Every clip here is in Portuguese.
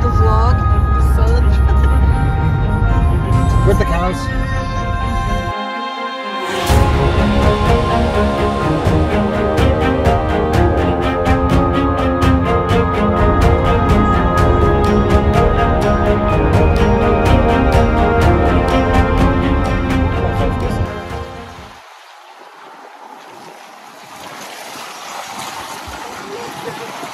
do vlog. With the cows. the writing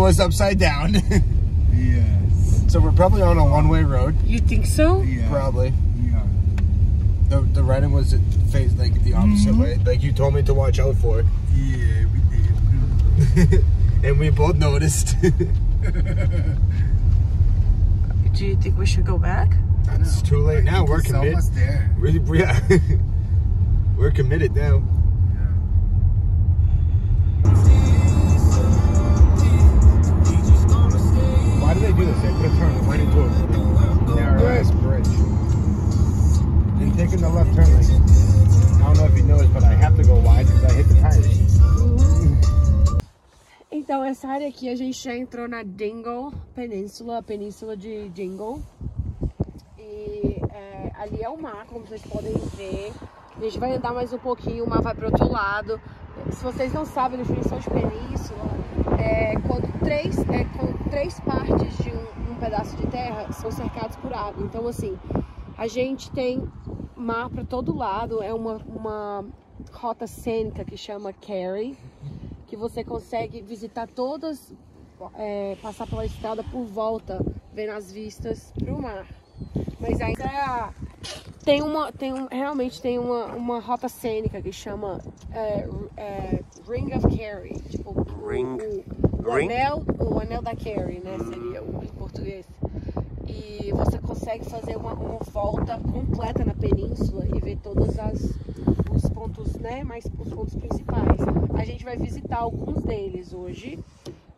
was upside down. Yes. so we're probably on a one-way road. You think so? Yeah. Probably. Yeah. The, the writing was faced like the opposite mm-hmm. way. Like you told me to watch out for. Yeah, we did. and we both noticed. Do you think we should go back? it's too late now. We're It's committed. almost there. We, we, yeah. We're committed now. do they do this? They put it. narrow bridge. And taking the left turn. I don't know if you noticed, but I have to go wide because I hit the tires. Então, essa área aqui, a gente já entrou na Dingle Península, a península de Dingle. E é, ali é o mar, como vocês podem ver. A gente vai andar mais um pouquinho, o mar vai para outro lado. Se vocês não sabem a definição de península, é quando três, é, com três partes de um, um pedaço de terra são cercados por água. Então, assim, a gente tem mar para todo lado, é uma, uma rota cênica que chama Carry, que você consegue visitar todas, é, passar pela estrada por volta, vendo as vistas para o mar. Mas ainda tem uma, tem um, realmente tem uma, uma rota cênica que chama é, é, Ring of Kerry, tipo Ring. o, o Ring? anel, o anel da Kerry, né, seria o, em português. E você consegue fazer uma, uma volta completa na península e ver todos as, os pontos, né, mais os pontos principais. A gente vai visitar alguns deles hoje,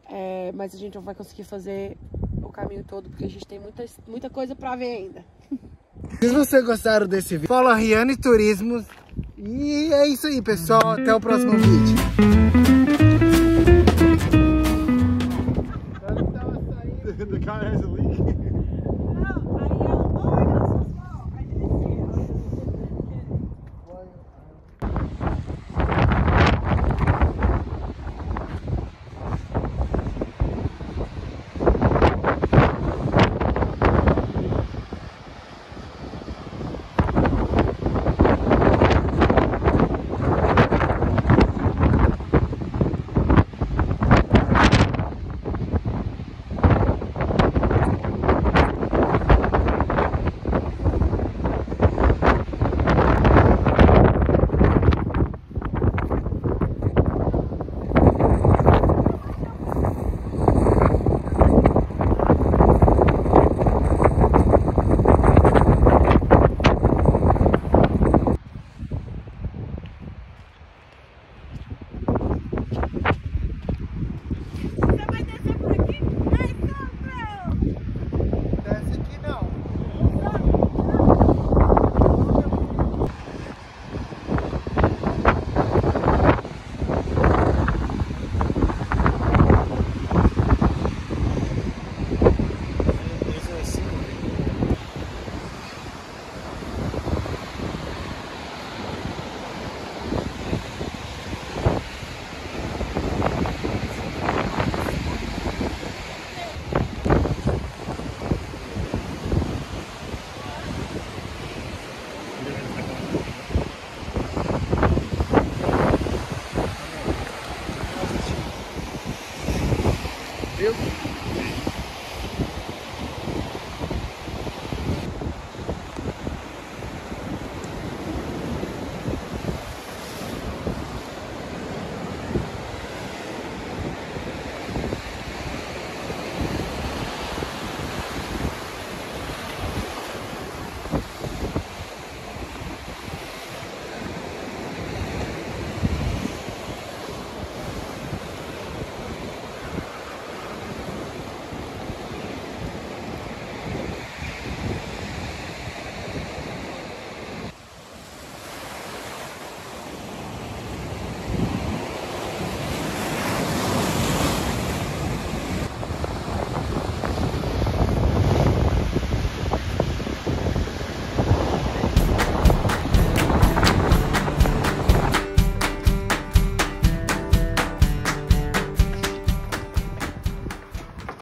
é, mas a gente não vai conseguir fazer o caminho todo porque a gente tem muita, muita coisa para ver ainda. Se vocês gostaram desse vídeo, follow a Riane Turismos. E é isso aí, pessoal. Até o próximo vídeo.